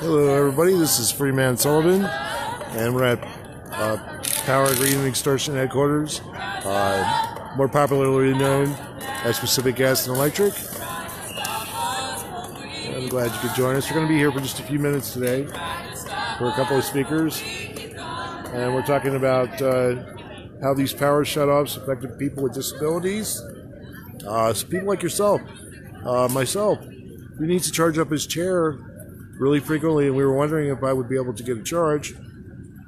Hello, everybody. This is Freeman Sullivan, and we're at uh, Power Green Extortion Headquarters, uh, more popularly known as Pacific Gas and Electric. I'm glad you could join us. We're going to be here for just a few minutes today for a couple of speakers, and we're talking about uh, how these power shutoffs affected people with disabilities. Uh, so people like yourself, uh, myself, who needs to charge up his chair really frequently, and we were wondering if I would be able to get a charge.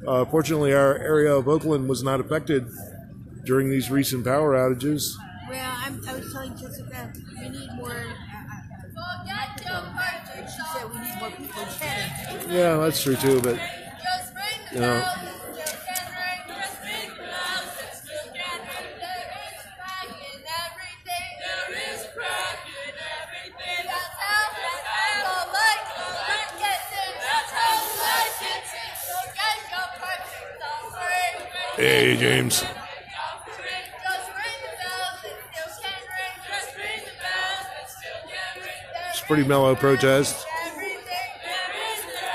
Uh, fortunately, our area of Oakland was not affected during these recent power outages. Well, I'm, I was telling Jessica we need more. Uh, uh, she said we need more people chatting. Yeah, that's true too, but you know. Hey, James. It's pretty mellow protest.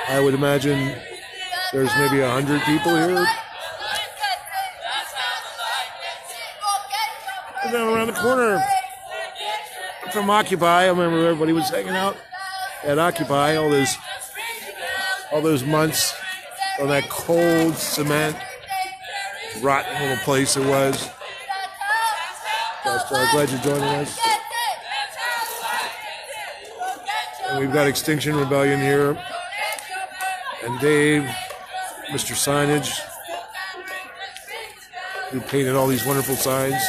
I would imagine there's maybe a hundred people here. And then around the corner from Occupy, I remember everybody was hanging out at Occupy all those all those months on that cold cement rotten little place it was. Uh, glad you're joining us. And we've got Extinction Rebellion here. And Dave, Mr. Signage, who painted all these wonderful signs.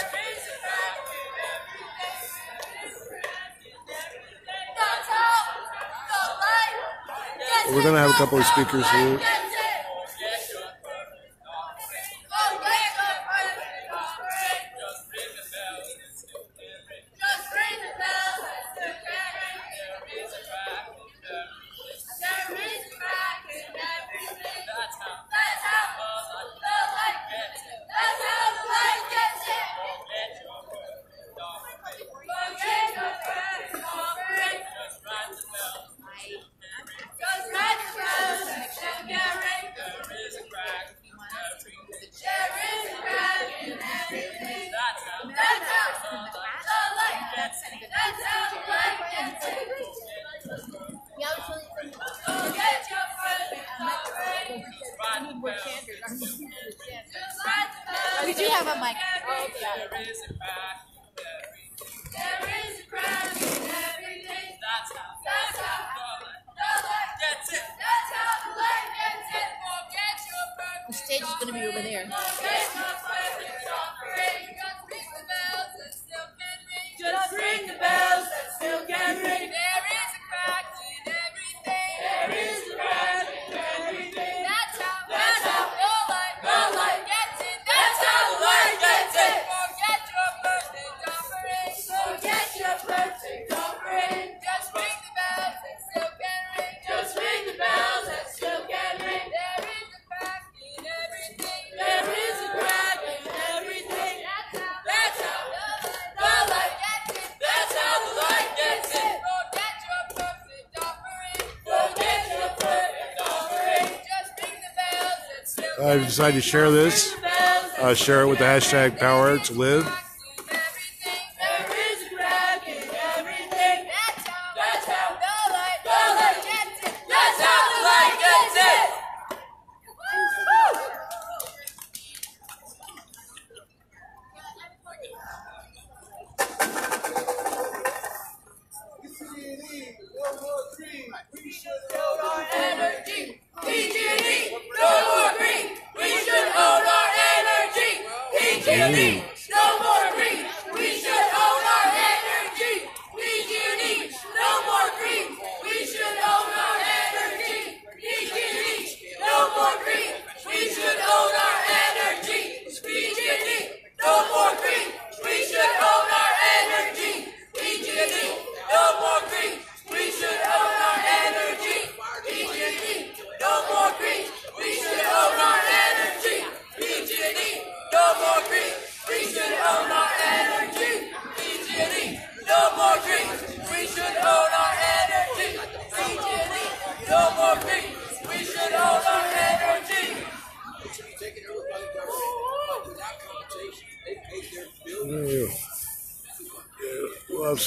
We're going to have a couple of speakers here. Decided to share this. Uh, share it with the hashtag Power to Live.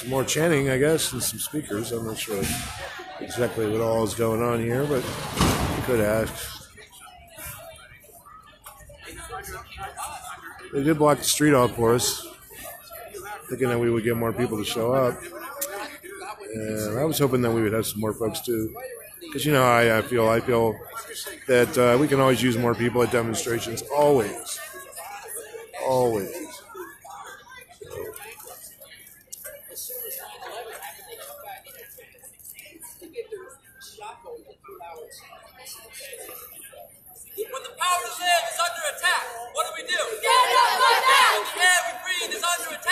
Some more chanting, I guess, and some speakers. I'm not sure exactly what all is going on here, but you could ask. They did block the street off for us, thinking that we would get more people to show up. And I was hoping that we would have some more folks too, because you know I, I feel I feel that uh, we can always use more people at demonstrations. Always, always.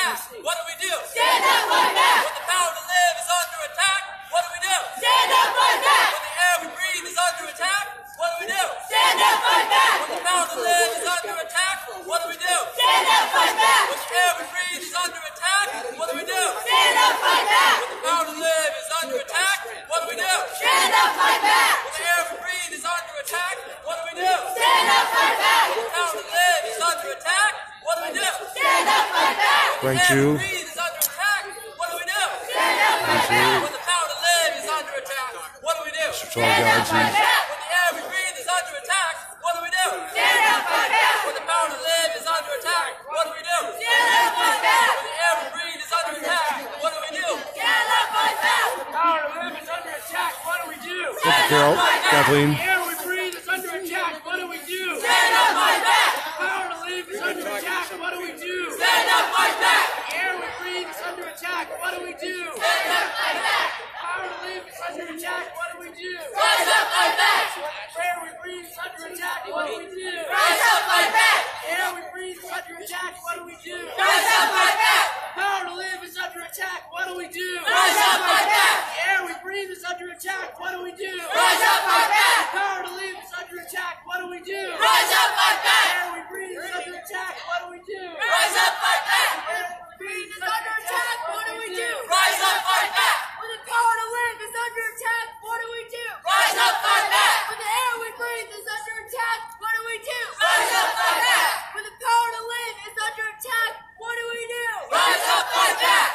What do we do? Stand up, fight back! When the power to live is under attack, what do we do? Stand up, fight back! When the air we breathe is under attack, what do we do? Stand up, fight back! When the power to live is under attack, what do we do? Stand up, fight back! When the air we breathe is under attack, what do we do? Stand up, fight back! When the power to live is under attack, what do we do? Stand up, fight back! When the air we breathe is under attack, what do we do? Stand up, fight back! When the power to live is under attack, what do we do? Stand up, fight back! When Thank you. we is under attack, what do we do? Stand up, fight back! When the power to live is under attack, what do we do? Tall guards Fight and! When the air we breathe is under attack, what do we do? Stand up, fight back! When the power to live is under attack, what do we do? Stand up, fight back! When the air we breathe is under attack, what do we do? Stand up, fight back! Power to live is under attack, what do we do? Thank you, Carol, Kathleen. The air we breathe is under attack, what do we do? Stand up, fight back! Power to live is under attack, what do we do? Stand up, fight back! The air we breathe is under attack, what do we do? Stand up, fight back! Power to live is under attack, what do we do? Rise up, fight back! The air we breathe is under attack, what do we do? Rise up, fight back! The air we breathe is under attack, what do we do? Rise up, fight back! Power to live is under attack, what do we do? Rise up, fight back! The air we breathe is under attack, what do we do? Rise up, fight back! Power to live is under attack, what do we do? Rise up, fight The back! air we breathe is under attack, what do we do? Rise up, fight back! The air we breathe is under attack, what do we do? Rise up, fight back! When the power to live is under attack, what do we do? Rise up, fight back! When the air we breathe is under attack, what do we do? Rise up, fight back! When the power to live is under attack, what do we do? Rise up, fight back!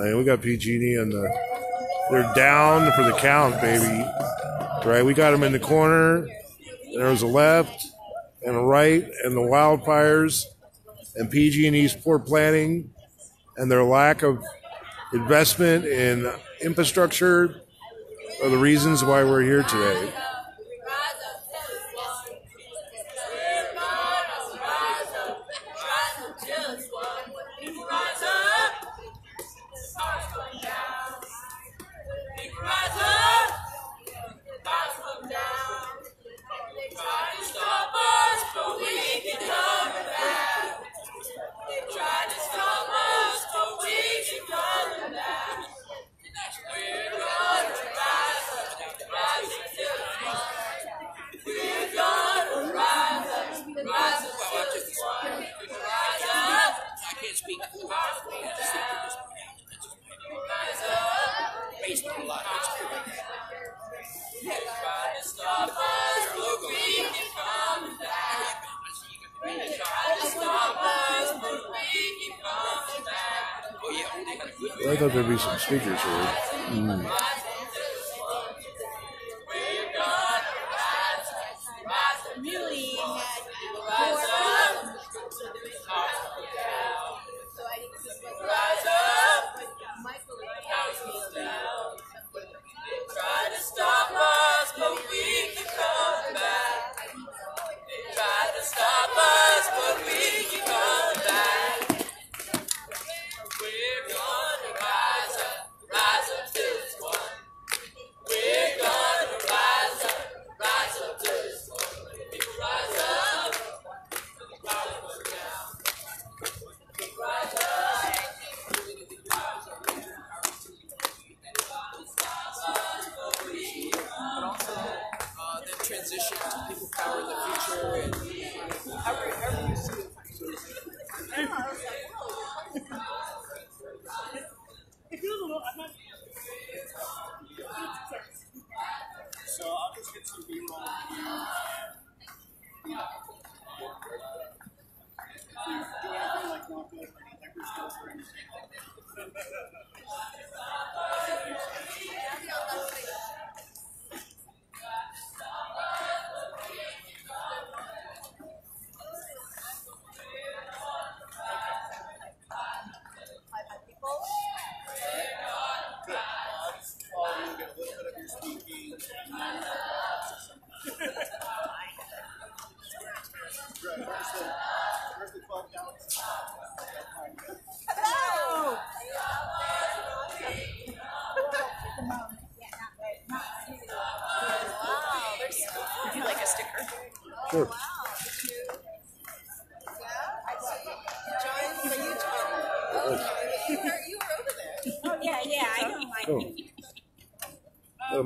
We got PG&E and the they're down for the count, baby. Right, we got them in the corner. There was a left and a right, and the wildfires, and PG&E's poor planning, and their lack of investment in infrastructure are the reasons why we're here today.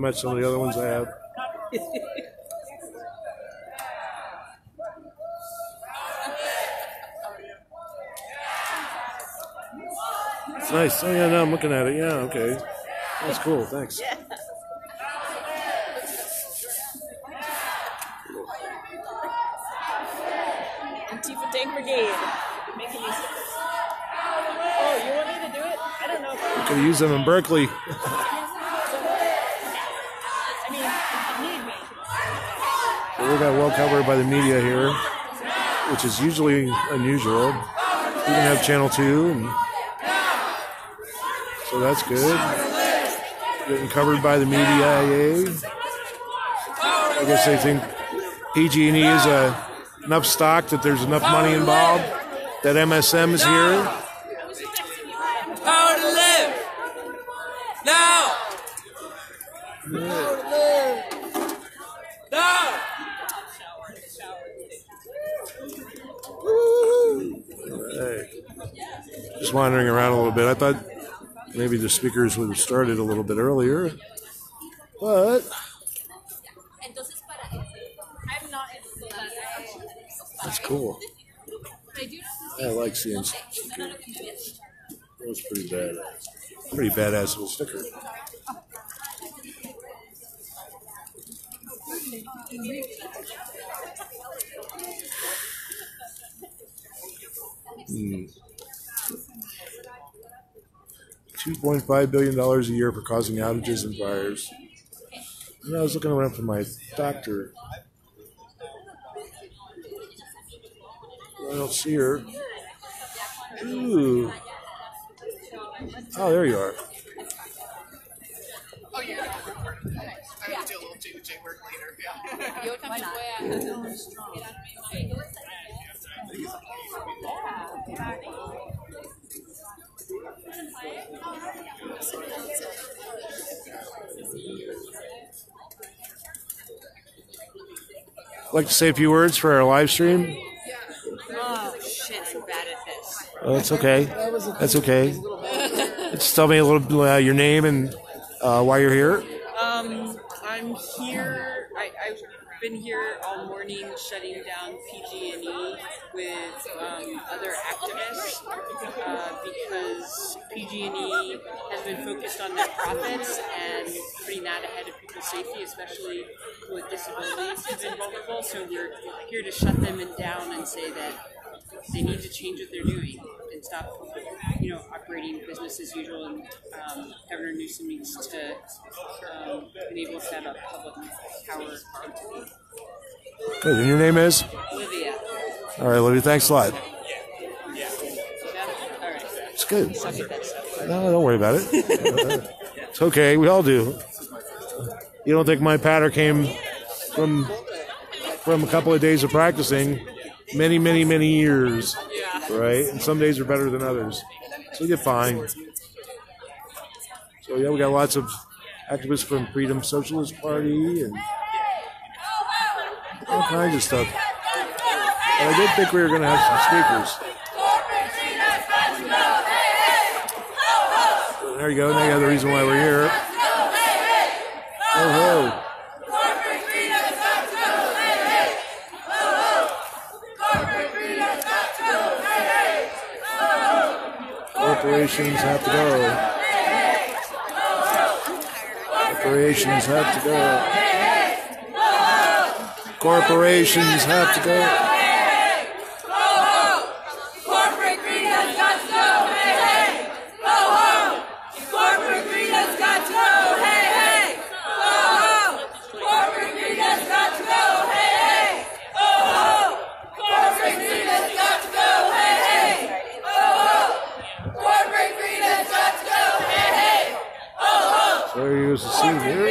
Met some of the other ones I have. It's nice. Oh yeah, now I'm looking at it. Yeah, okay. That's cool. Thanks. Antifa Tank Brigade. Making these. Oh, you want me to do it? I don't know Could use them in Berkeley. We got well covered by the media here, which is usually unusual. We even have Channel Two, and so that's good. Getting covered by the media. I guess they think PG&E is a, enough stock that there's enough money involved. That MSM is here. Power to live! Now! Now! Hey. Just wandering around a little bit. I thought maybe the speakers would have started a little bit earlier, but that's cool. I like seeing speakers. That was pretty badass. Pretty badass little sticker. Hmm. $2.5 billion a year for causing outages and fires. And I was looking around for my doctor. I don't see her. Ooh. Oh, there you are. Oh, yeah. I have to do a little J J work later. Yeah. like to say a few words for our live stream? Oh, shit, I'm bad at this. Oh, that's okay. That's okay. Just tell me a little bit uh, your name and uh, why you're here. Um, I'm here. I, I've been here all morning, shutting down PG&E has been focused on their profits and putting that ahead of people's safety, especially with disabilities who've been vulnerable. So we're here to shut them in down and say that they need to change what they're doing and stop, you know, operating business as usual. And um, Governor Newsom needs to um, enable us to have a public power entity. Good. And your name is? Olivia. All right, Olivia. Thanks a lot. Yeah? All right. It's good. Suck at that stuff. No, don't worry about it. it's okay. We all do. You don't think my patter came from from a couple of days of practicing many, many, many years, right? And some days are better than others, so you get fine. So yeah, we got lots of activists from Freedom Socialist Party and all kinds of stuff. And I did think we were going to have some speakers. There you go. Now you have the reason why we're here. Oh, ho. Corporations have to go. Corporations have to go. Corporations have to go. Corporate greed has got to go. Hey, hey. Ho, ho. Corporate greed has got to go. Hey, hey. Ho, ho. Corporate greed has got to go. Hey, hey. Ho, ho. Corporate greed has got to go. Hey, hey. Ho, ho. Corporate greed has got to go. Hey, hey. Ho, ho. So there you go, the scene Corporate here. greed has got to go. Hey, hey. Ho, ho. Corporate greed has got to go.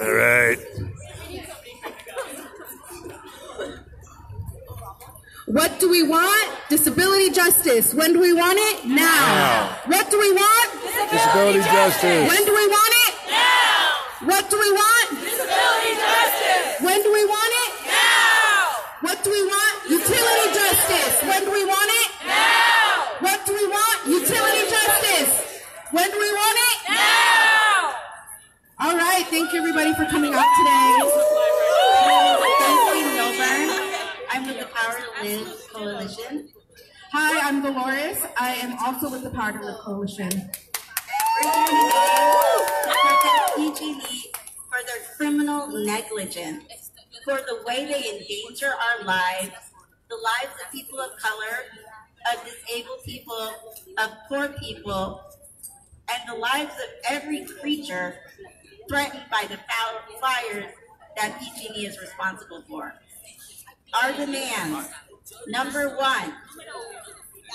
All right. What do we want? Disability justice. When do we want it? Now. Now. What do we want? Disability justice. When do we I'm Dolores. I am also with the Power to Live Coalition. For their criminal negligence, for the way they endanger our lives, the lives of people of color, of disabled people, of poor people, and the lives of every creature threatened by the foul fires that PG&E is responsible for. Our demands, number one,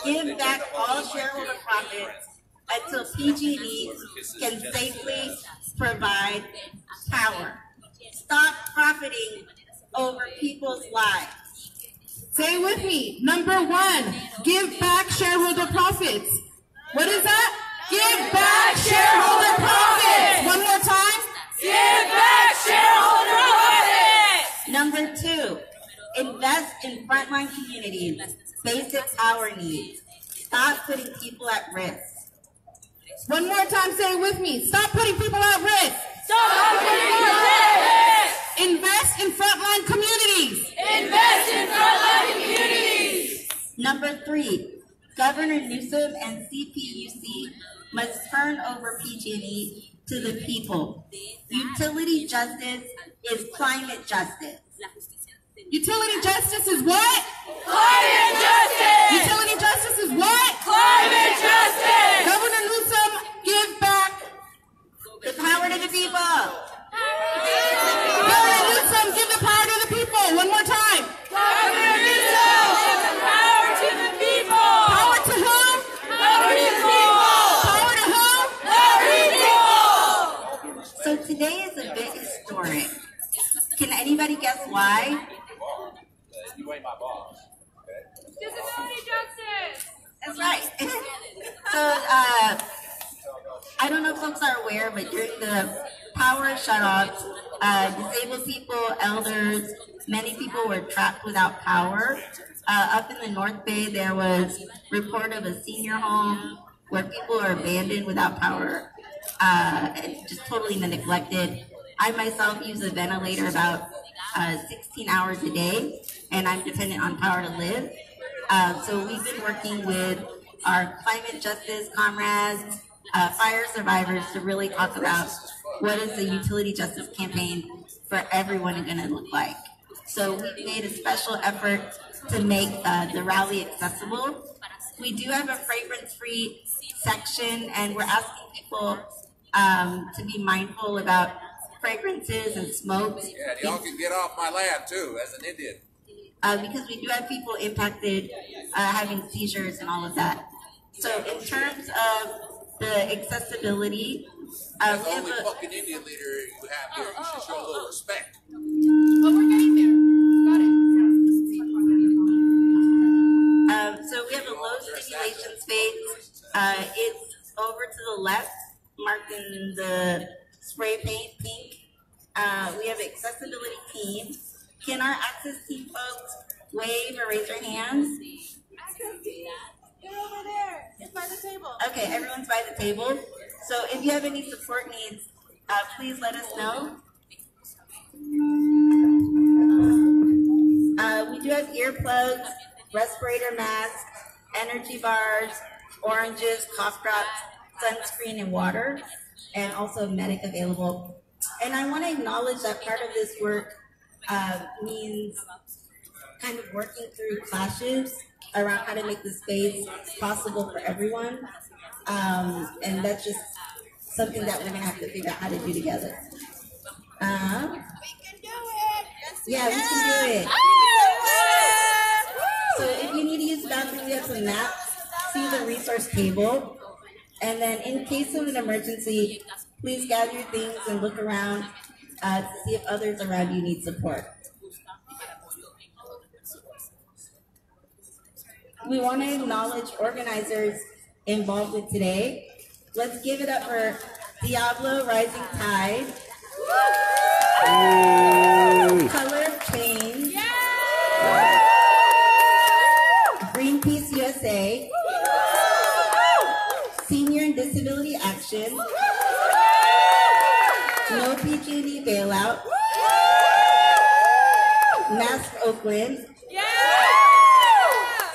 give back all shareholder profits until PG&E can safely provide power. Stop profiting over people's lives. Say it with me. Number one, give back shareholder profits. What is that? Give back shareholder profits. One more time. Give back shareholder profits. Number two, invest in frontline communities, basic power needs. Stop putting people at risk. One more time. Say it with me. Stop putting people at risk. Stop putting people at risk. Invest in frontline communities. Invest in frontline communities. Number three, Governor Newsom and CPUC must turn over PG&E to the people. Utility justice is climate justice. Utility justice is what? Climate justice. Utility justice is what? Climate justice. Governor Newsom, give back. The power to the people. Governor Newsom, give the power to the people. One more time. Governor Newsom, give the power to the people. Power to whom? Power to the people. Power to whom? The people. So today is a bit historic. Can anybody guess why? You ain't my boss. Disability justice. That's right. so, uh, I don't know if folks are aware, but during the power shutoffs, uh, disabled people, elders, many people were trapped without power. Uh, up in the North Bay, there was report of a senior home where people are abandoned without power, uh, and just totally neglected. I myself use a ventilator about uh, 16 hours a day, and I'm dependent on power to live. Uh, so we've been working with our climate justice comrades, uh, fire survivors to really talk about what is the utility justice campaign for everyone going to look like. So we've made a special effort to make uh, the rally accessible. We do have a fragrance-free section, and we're asking people um, to be mindful about fragrances and smokes Yeah, y'all can get off my land too, as an Indian. Uh, because we do have people impacted uh, having seizures and all of that. So in terms of the accessibility, uh, As we the have only a, fucking Indian leader you have here, you should show a little respect. But we're getting there. Got it. um, so we have a low stimulation space. Uh, it's over to the left, marked in the spray paint pink. Uh, we have accessibility team. Can our access team folks wave or raise their hands? They're over there. It's by the table. Okay, everyone's by the table. So if you have any support needs, uh, please let us know. Uh, we do have earplugs, respirator masks, energy bars, oranges, cough drops, sunscreen, and water, and also medic available. And I want to acknowledge that part of this work uh, means kind of working through clashes around how to make the space possible for everyone. Um, and that's just something that we're gonna have to figure out how to do together. Uh, we can do it. Yes, yeah, we can do it. So if you need to use the bathroom, we have some maps. See the resource table. And then in case of an emergency, please gather your things and look around uh, to see if others around you need support. We want to acknowledge organizers involved with today. Let's give it up for Diablo Rising Tide, Color of Change, Greenpeace USA, Senior and Disability Action, Oakland,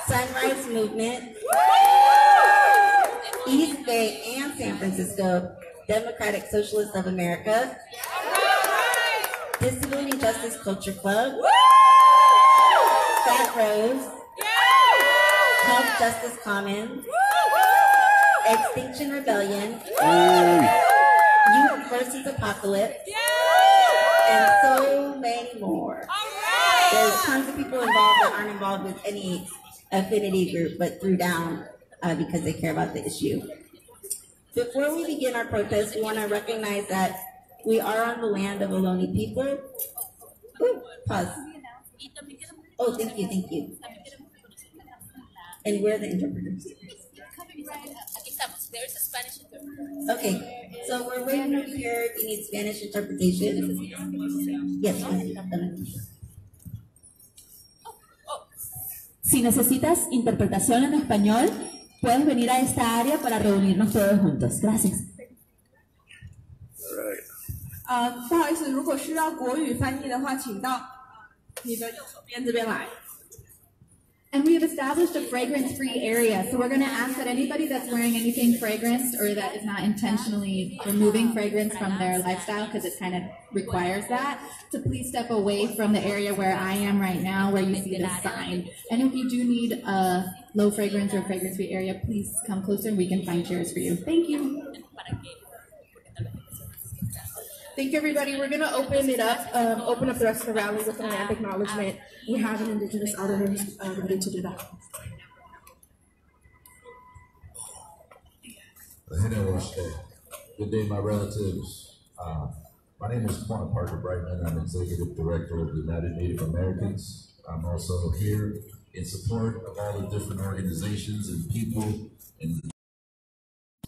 Sunrise Movement, East Bay and San Francisco Democratic Socialists of America, Disability Justice Culture Club, Fat Rose, Health Justice Commons, Extinction Rebellion, Youth versus Apocalypse, and so many more. There's tons of people involved that aren't involved with any affinity group, but threw down uh, because they care about the issue. Before we begin our protest, we want to recognize that we are on the land of Ohlone people. Ooh, pause. Oh, thank you, thank you. And we're the interpreters. There's a Spanish interpreter. Okay, so we're waiting over here if you need Spanish interpretation. Yes, Si necesitas interpretación en español, puedes venir a esta área para reunirnos todos juntos. Gracias. 呃，不好意思，如果需要国语翻译的话，请到你的右手边这边来。 And we have established a fragrance-free area, so we're going to ask that anybody that's wearing anything fragranced or that is not intentionally removing fragrance from their lifestyle, because it kind of requires that, to please step away from the area where I am right now, where you see the sign. And if you do need a low fragrance or fragrance-free area, please come closer and we can find chairs for you. Thank you. Thank you, everybody. We're going to open it up, um, open up the rest of the rally with a land acknowledgement. We have an Indigenous who's uh, ready to do that. Good day, my relatives. Uh, my name is Quanah Parker Brightman. I'm Executive Director of the United Native Americans. I'm also here in support of all the different organizations and people and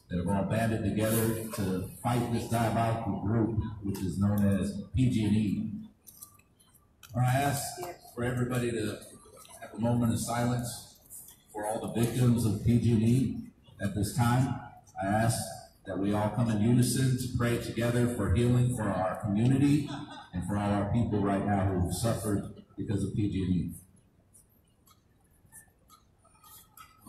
that have all banded together to fight this diabolical group, which is known as PG&E. I ask for everybody to have a moment of silence for all the victims of PG&E at this time. I ask that we all come in unison to pray together for healing for our community and for all our people right now who have suffered because of PG&E.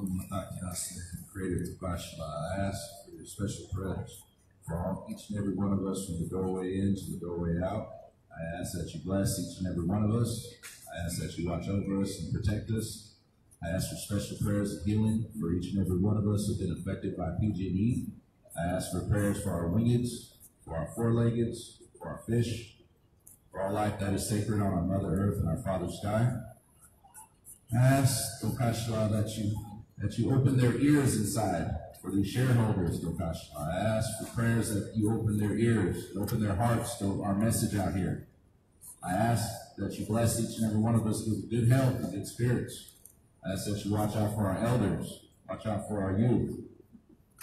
Oh, I ask for your special prayers for each and every one of us from the doorway in to the doorway out. I ask that you bless each and every one of us. I ask that you watch over us and protect us. I ask for special prayers of healing for each and every one of us who've been affected by PG&E. I ask for prayers for our wingeds, for our four-leggeds, for our fish, for our life that is sacred on our Mother Earth and our Father Sky. I ask, Dokashla, that you that you open their ears inside for these shareholders, Dokashla. I ask for prayers that you open their ears, open their hearts to our message out here. I ask that you bless each and every one of us with good health and good spirits. I ask that you watch out for our elders, watch out for our youth.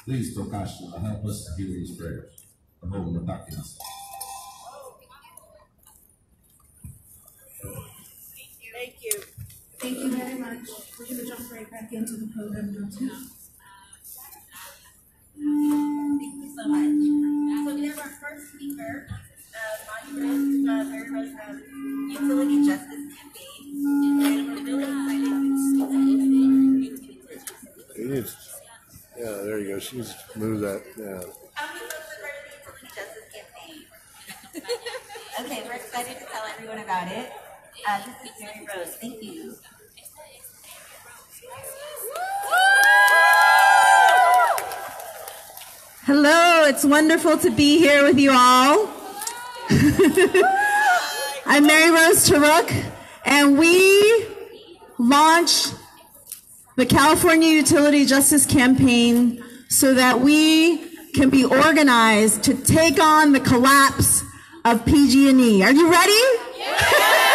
Please, Dokashla, help us to hear these prayers. Jehovah Matakinas. Thank you very much. We're going to jump right back into the program, Doctor. Thank you so much. So we have our first speaker, uh, Monument uh, Very um, Utility Justice Campaign, and we're really excited to see that. Yeah, there you go. She's moved that. Yeah. okay, we're excited to tell everyone about it. Uh, this is Mari Rose. Thank you. Hello, it's wonderful to be here with you all. I'm Mari Rose Taruc, and we launched the California Utility Justice Campaign so that we can be organized to take on the collapse of PG&E. Are you ready?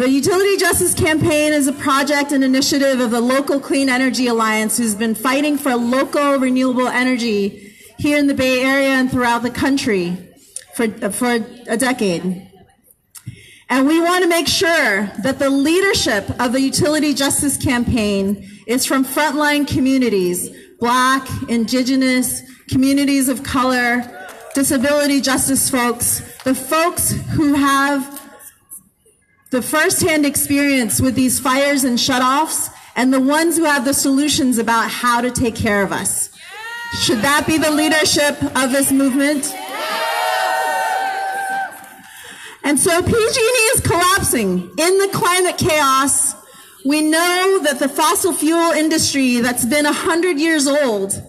The Utility Justice Campaign is a project and initiative of the local Clean Energy Alliance who's been fighting for local renewable energy here in the Bay Area and throughout the country for, for a decade. And we want to make sure that the leadership of the Utility Justice Campaign is from frontline communities, black, indigenous, communities of color, disability justice folks, the folks who have the firsthand experience with these fires and shutoffs, and the ones who have the solutions about how to take care of us. Should that be the leadership of this movement? And so PG&E is collapsing in the climate chaos. We know that the fossil fuel industry that's been 100 years old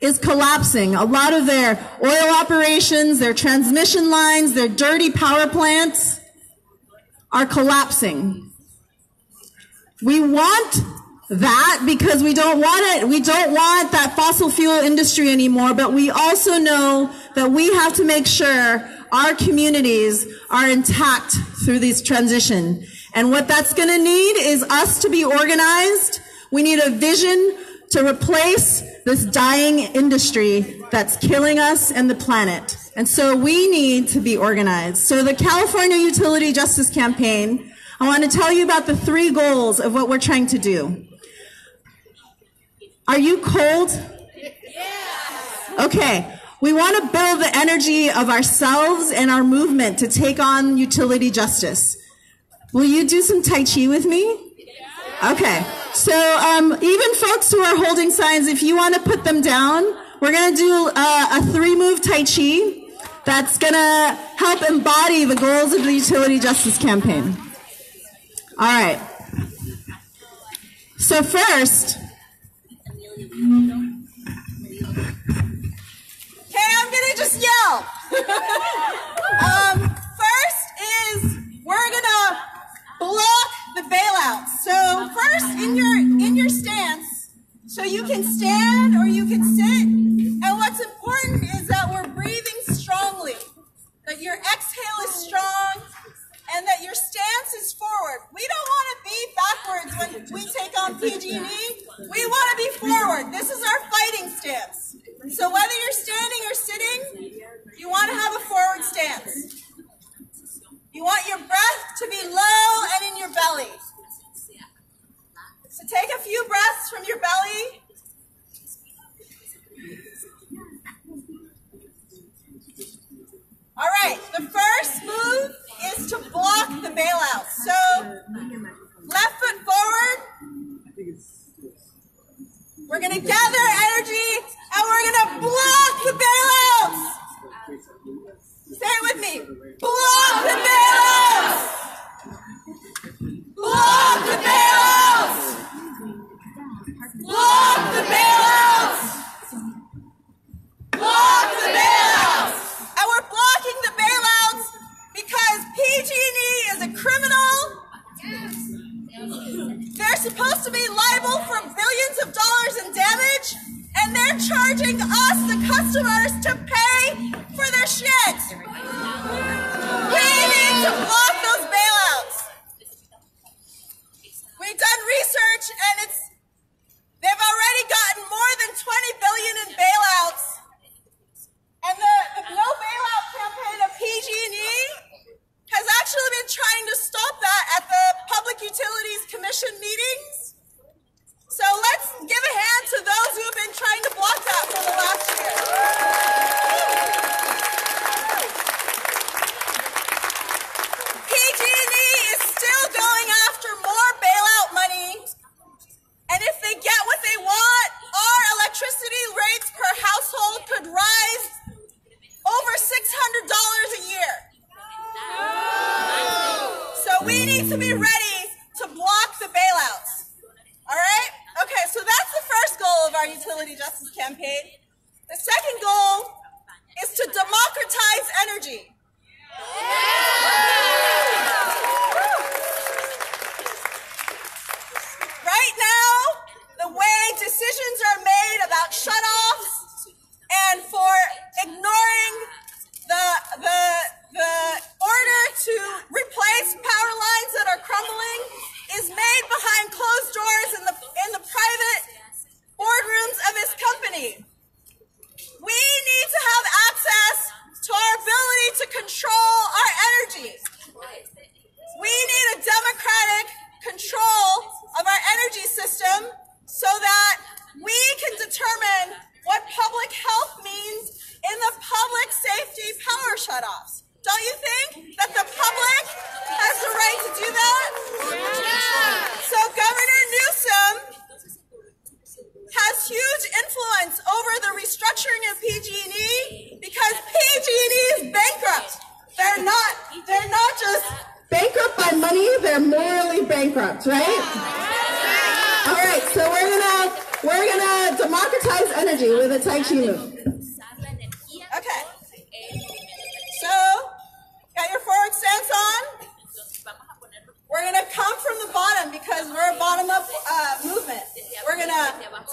is collapsing. A lot of their oil operations, their transmission lines, their dirty power plants, are collapsing. We want that because we don't want it. We don't want that fossil fuel industry anymore, but we also know that we have to make sure our communities are intact through this transition. And what that's going to need is us to be organized. We need a vision to replace this dying industry that's killing us and the planet. And so we need to be organized. So the California Utility Justice Campaign, I want to tell you about the three goals of what we're trying to do. Are you cold? Okay. We want to build the energy of ourselves and our movement to take on utility justice. Will you do some Tai Chi with me? Okay. So um, even folks who are holding signs, if you want to put them down, we're going to do uh, a three move Tai Chi that's going to help embody the goals of the Utility Justice Campaign. All right. So first, Okay, I'm gonna just yell. um, first is we're gonna block the bailouts. So first, in your in your stance, so you can stand or you can sit. And what's important is that we're breathing that your exhale is strong, and that your stance is forward. We don't want to be backwards when we take on PG&E. We want to be forward. This is our fighting stance. So whether you're standing or sitting, you want to have a forward stance. to be mm. ready.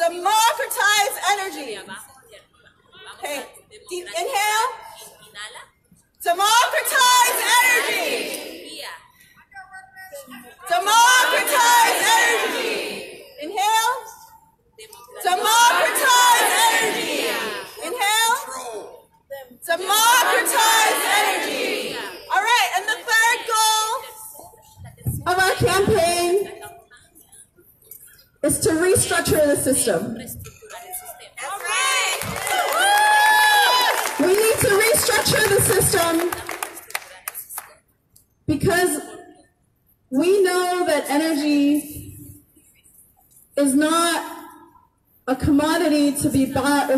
democratize energy.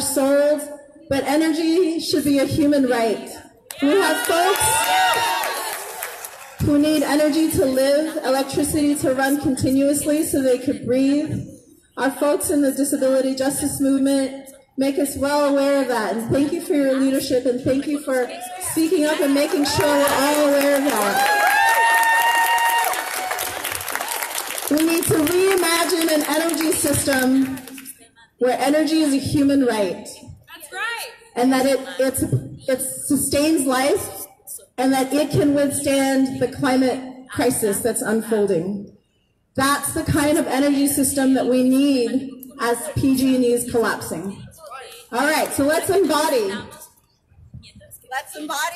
sold, but energy should be a human right. We have folks who need energy to live, electricity to run continuously so they could breathe. Our folks in the disability justice movement make us well aware of that. And thank you for your leadership and thank you for speaking up and making sure we're all aware of that. We need to reimagine an energy system where energy is a human right. That's right. And that it it's, it sustains life and that it can withstand the climate crisis that's unfolding. That's the kind of energy system that we need as PG&E is collapsing. All right, so let's embody. Let's embody.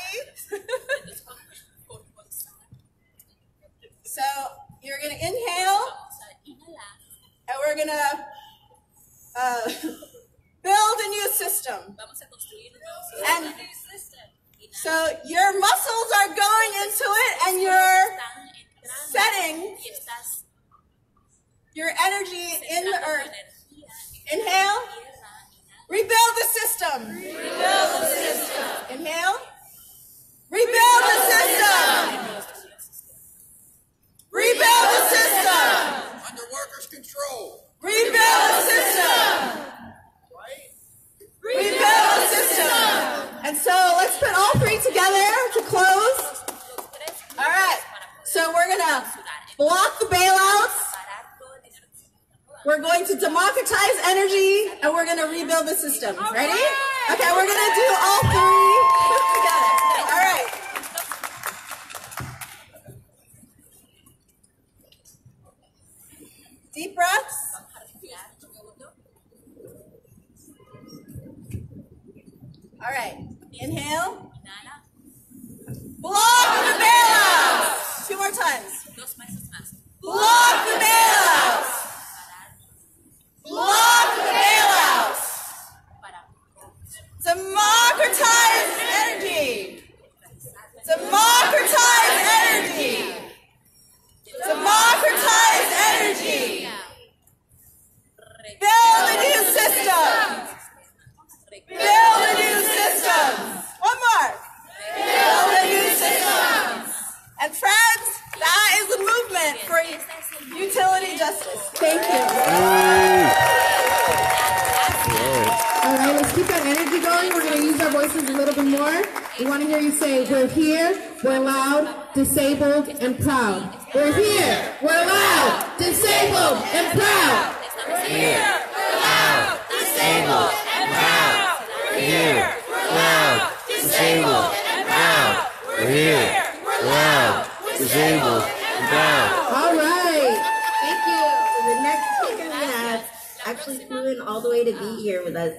We're loud, disabled, and proud. We're here, we're loud, disabled, and proud. We're here, we're loud, disabled, and proud. We're here, we're loud, disabled, and proud. We're here, we're loud, disabled, and proud. All right. Thank you. The next speaker we have actually flew in all the way to be here with us,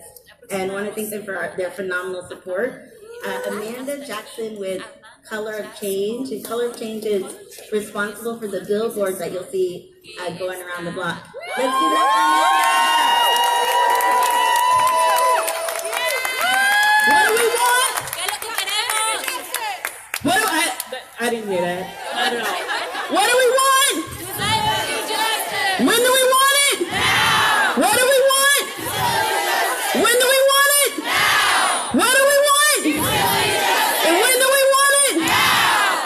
and want to thank them for our- their phenomenal support. Uh, Amanda Jackson with Color of Change, and Color of Change is responsible for the billboards that you'll see uh, going around the block. Let's give it up What do we want? What do I? I didn't hear that. I don't know. What do we want? When do we want it? What do we want? When do we want it? What do we want? And when do we want it?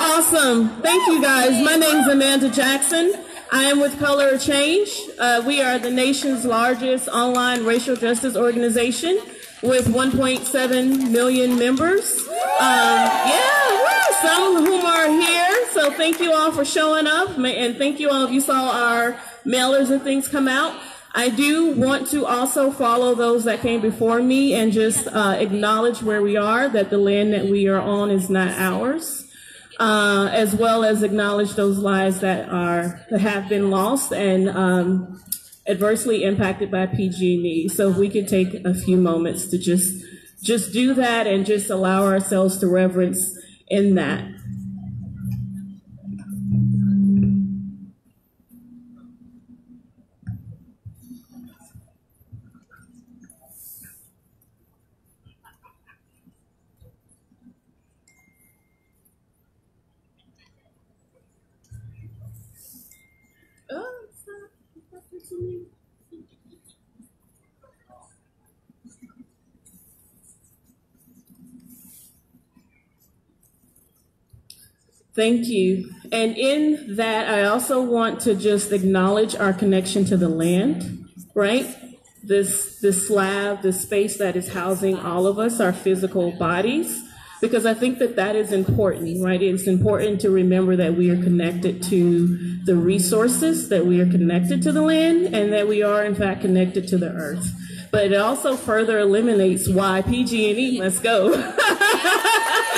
Awesome. Thank you guys. My name is Amanda Jackson. I am with Color of Change. Uh, we are the nation's largest online racial justice organization with 1.7 million members. Um, yeah, some of whom are here. So thank you all for showing up, and thank you all if you saw our mailers and things come out. I do want to also follow those that came before me and just uh, acknowledge where we are, that the land that we are on is not ours. Uh, as well as acknowledge those lives that are that have been lost and um, adversely impacted by PG&E. So if we could take a few moments to just just do that and just allow ourselves to reverence in that. Thank you. And in that, I also want to just acknowledge our connection to the land, right? This, this slab, this space that is housing all of us, our physical bodies, because I think that that is important, right? It's important to remember that we are connected to the resources, that we are connected to the land, and that we are in fact connected to the earth. But it also further eliminates why PG&E, let's go.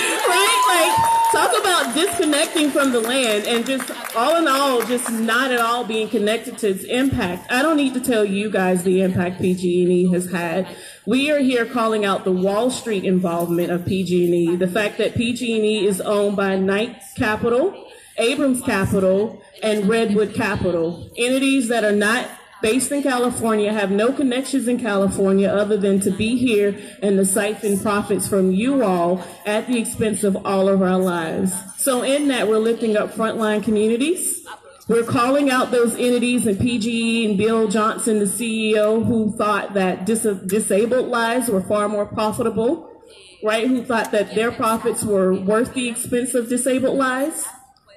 right? Like, talk about disconnecting from the land and just all in all, just not at all being connected to its impact. I don't need to tell you guys the impact PG&E has had. We are here calling out the Wall Street involvement of PG&E, the fact that PG&E is owned by Knight Capital, Abrams Capital, and Redwood Capital, entities that are not based in California, have no connections in California other than to be here and to siphon profits from you all at the expense of all of our lives. So in that, we're lifting up frontline communities. We're calling out those entities and PGE and Bill Johnson, the CEO, who thought that dis- disabled lives were far more profitable, right? Who thought that their profits were worth the expense of disabled lives,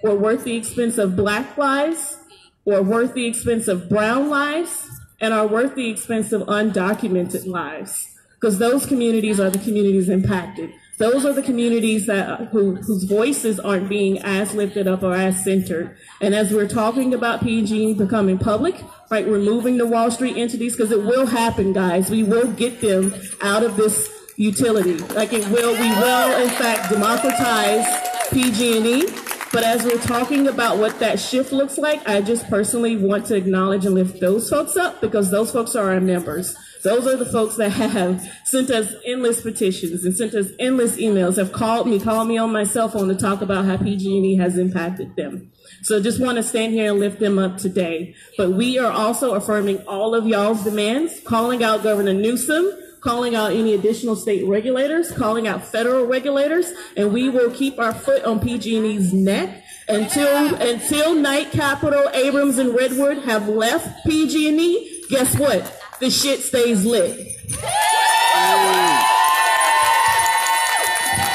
or worth the expense of black lives, or worth the expense of brown lives and are worth the expense of undocumented lives. Because those communities are the communities impacted. Those are the communities that who, whose voices aren't being as lifted up or as centered. And as we're talking about pg becoming public right removing the wall street entities because it will happen guys. We will get them out of this utility. Like it will we will in fact democratize pg&e but as we're talking about what that shift looks like, I just personally want to acknowledge and lift those folks up because those folks are our members. Those are the folks that have sent us endless petitions and sent us endless emails, have called me, called me on my cell phone to talk about how PG&E has impacted them. So just want to stand here and lift them up today. But we are also affirming all of y'all's demands, calling out Governor Newsom, calling out any additional state regulators, calling out federal regulators, and we will keep our foot on PG&E's neck until until Knight Capital, Abrams, and Redwood have left PG&E. Guess what? The shit stays lit.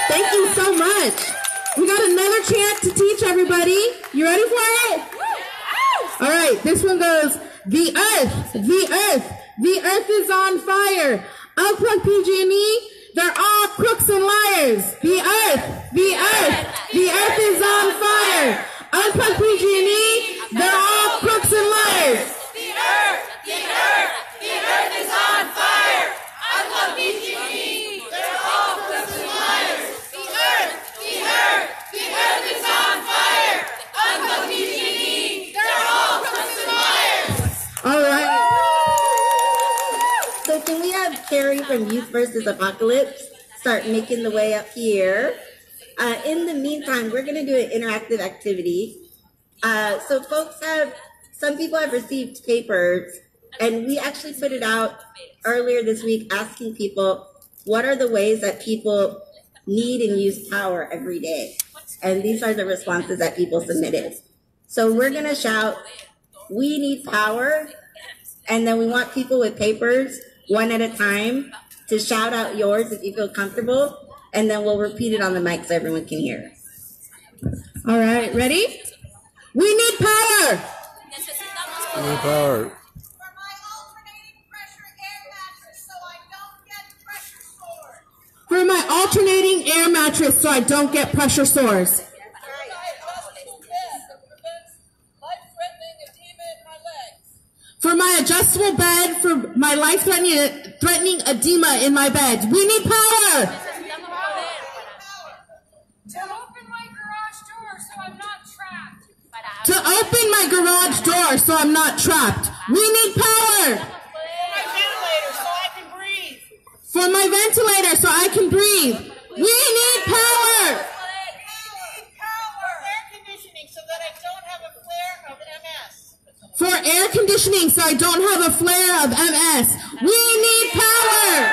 Thank you so much. We got another chant to teach everybody. You ready for it? All right, this one goes, the earth, the earth, the earth is on fire. Unplug PG&E. They're all crooks and liars. The earth, the earth, the earth is on fire. Unplug PG&E, they're all crooks and liars. The earth, the earth, the earth is on fire. Unplug PG&E. They're all crooks and liars. The earth, the earth, the earth is on fire. Unplug PG&E. They're all crooks and liars. All right. So can we have Carrie from Youth versus Apocalypse start making the way up here? Uh, in the meantime, we're going to do an interactive activity. Uh, so folks have, some people have received papers, and we actually put it out earlier this week asking people what are the ways that people need and use power every day. And these are the responses that people submitted. So we're going to shout, we need power. And then we want people with papers, one at a time, to shout out yours if you feel comfortable. And then we'll repeat it on the mic so everyone can hear. All right, ready? We need power. We need power. For my alternating air mattress so I don't get pressure sores. For my adjustable bed for my life threatening threatening edema in my bed. We need power. To open my garage door so I'm not trapped. To open my garage door so I'm not trapped. We need power. My ventilator so I can breathe. For my ventilator so I can breathe. We need power. For air conditioning so I don't have a flare of MS. We need power.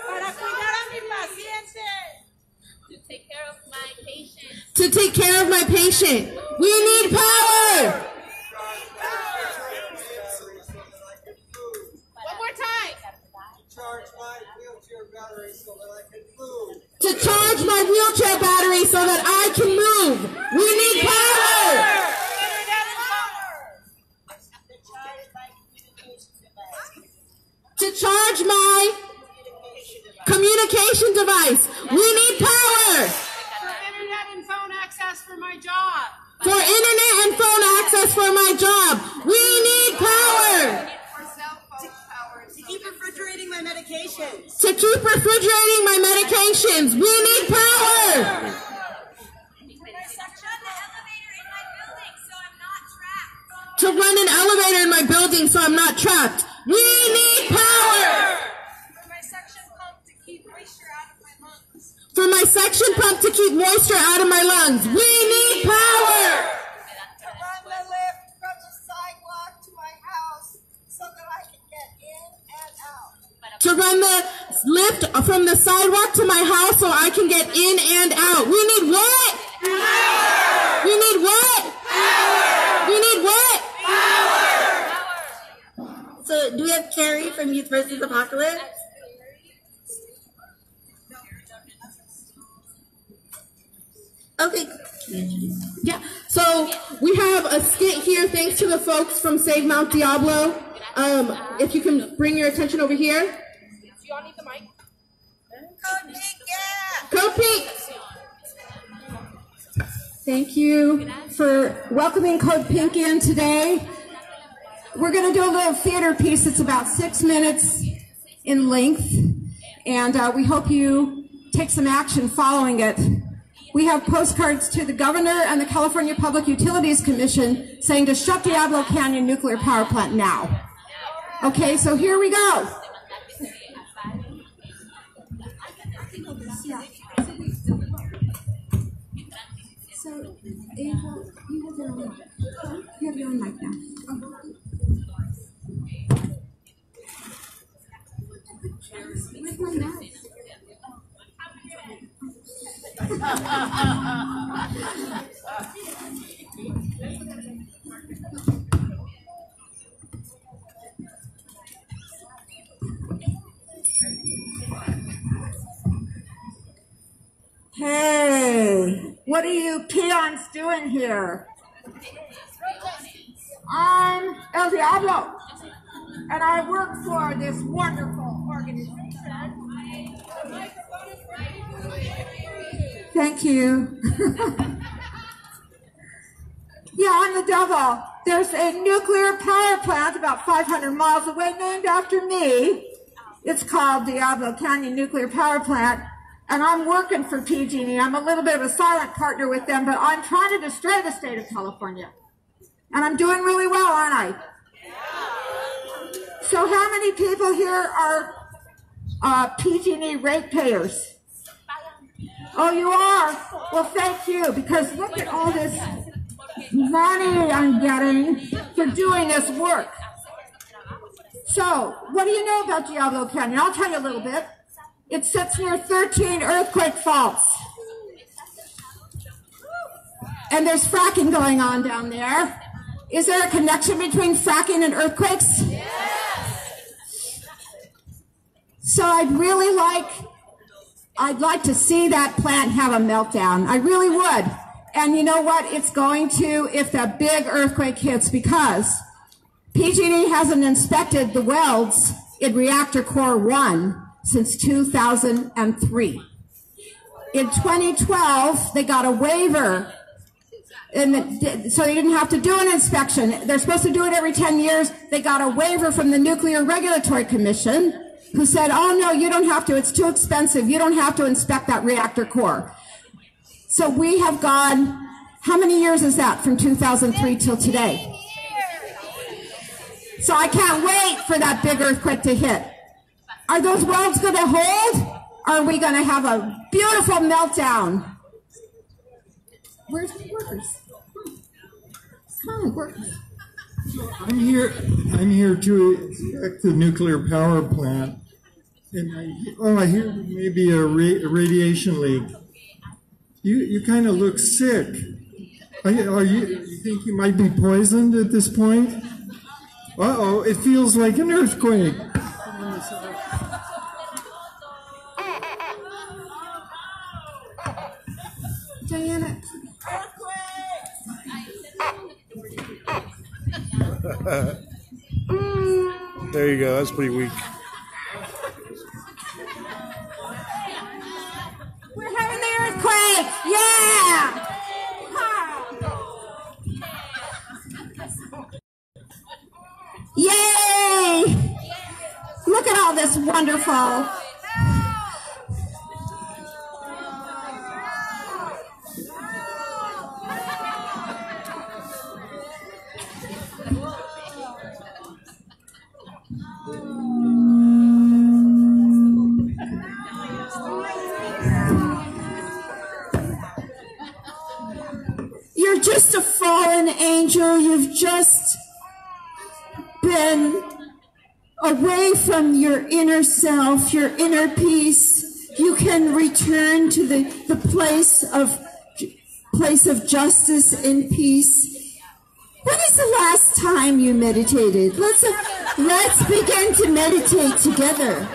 Para cuidar a mi paciente. To take care of my patient. To take care of my patient. We need power. One more time. Charge my wheelchair battery so that I can move. To charge my wheelchair battery so that I can move. We need power. To charge my communication device. We need power. For internet and phone access for my job. For internet and phone access for my job. We need power. To keep refrigerating my medications. To keep refrigerating my medications. We need power. To run an elevator in my building so I'm not trapped. We need power. For my suction pump to keep moisture out of my lungs. For my suction pump to keep moisture out of my lungs. We need power. To run the lift from the sidewalk to my house so that I can get in and out. To run the lift from the sidewalk to my house so I can get in and out. We need what? We need what? We need what? So have Carrie from Youth versus Apocalypse? Okay. Yeah. So we have a skit here thanks to the folks from Save Mount Diablo. Um, if you can bring your attention over here. Do y'all need the mic? Go Pink! Thank you for welcoming Code Pink in today. We're going to do a little theater piece. It's about six minutes in length, and uh, we hope you take some action following it. We have postcards to the governor and the California Public Utilities Commission saying to shut Diablo Canyon Nuclear Power Plant now. Okay, so here we go. So, Angel, you have your own, mic now. Where's my mouse? Hey, what are you peons doing here? I'm El Diablo, and I work for this wonderful organization Thank you. yeah, I'm the devil. There's a nuclear power plant about 500 miles away named after me. It's called Diablo Canyon Nuclear Power Plant. And I'm working for PG&E. I'm a little bit of a silent partner with them, but I'm trying to destroy the state of California. And I'm doing really well, aren't I? So how many people here are uh, PG&E ratepayers? Oh, you are? Well, thank you, because look at all this money I'm getting for doing this work. So, what do you know about Diablo Canyon? I'll tell you a little bit. It sits near 13 earthquake faults. And there's fracking going on down there. Is there a connection between fracking and earthquakes? Yes. So I'd really like, I'd like to see that plant have a meltdown. I really would. And you know what? It's going to if the big earthquake hits because PG&E hasn't inspected the welds in reactor core one since 2003. In 2012, they got a waiver so they didn't have to do an inspection. They're supposed to do it every 10 years. They got a waiver from the Nuclear Regulatory Commission who said, oh no, you don't have to. It's too expensive. You don't have to inspect that reactor core. So we have gone, how many years is that from 2003 till today? So I can't wait for that big earthquake to hit. Are those welds going to hold? Are we going to have a beautiful meltdown? Where's the workers? Come on, workers. I'm here. I'm here to inspect the nuclear power plant, and I, oh, I hear maybe a, ra- a radiation leak. You you kind of look sick. Are you, are you? You think you might be poisoned at this point? Uh oh! It feels like an earthquake. Diana. there you go. That's pretty weak. We're having the earthquake! Yeah! Yay! Look at all this wonderful. Just a fallen angel. You've just been away from your inner self, your inner peace. You can return to the, the place of place of justice and peace. When is the last time you meditated? Let's let's begin to meditate together.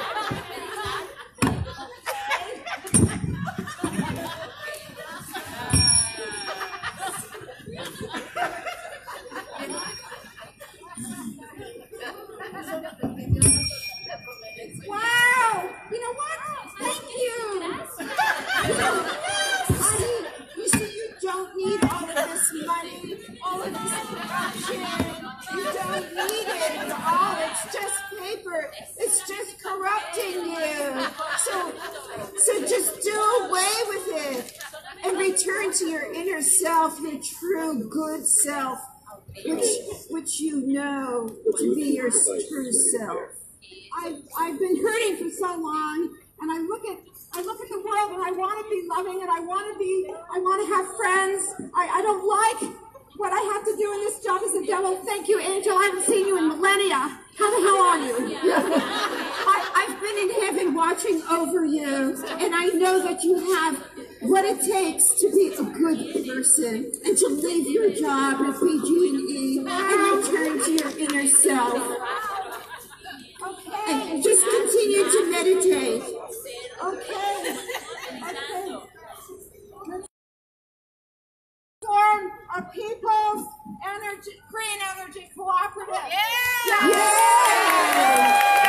A people's energy, green energy cooperative. Yeah! PG&E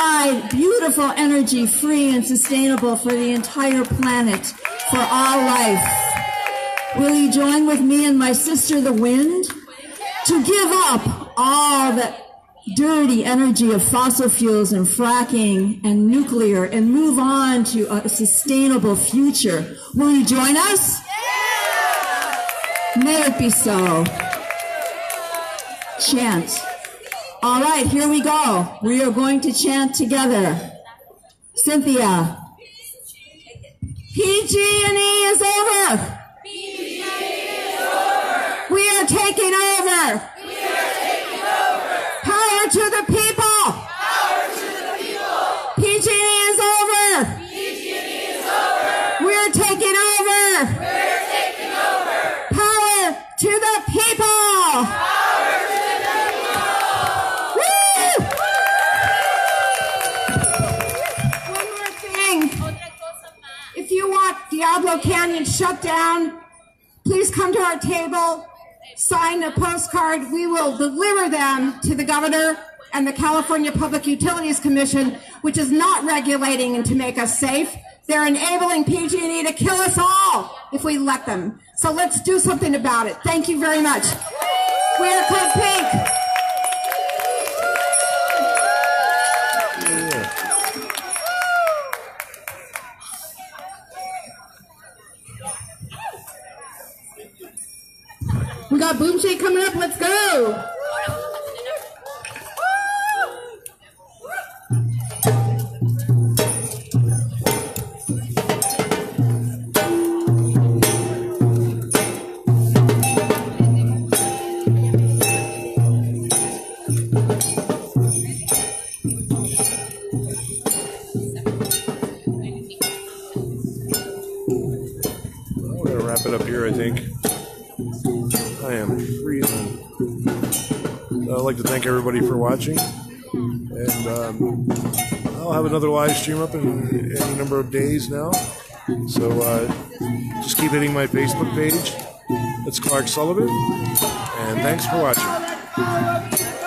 provide beautiful energy, free and sustainable for the entire planet, for all life. Will you join with me and my sister, the wind, to give up all the dirty energy of fossil fuels and fracking and nuclear and move on to a sustainable future? Will you join us? May it be so. Chant. All right, here we go. We are going to chant together. Cynthia. PG&E is over. We are taking over. Power to the people. Shut down, please come to our table, sign a postcard. We will deliver them to the governor and the California Public Utilities Commission, which is not regulating and to make us safe. They're enabling PG&E to kill us all if we let them. So let's do something about it. Thank you very much. We are Code Pink. Boom Shake coming up. Let's go. Watching, and um, I'll have another live stream up in any number of days now. So uh, just keep hitting my Facebook page. It's Clark Sullivan, and thanks for watching.